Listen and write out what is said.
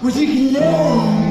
kuzikileyo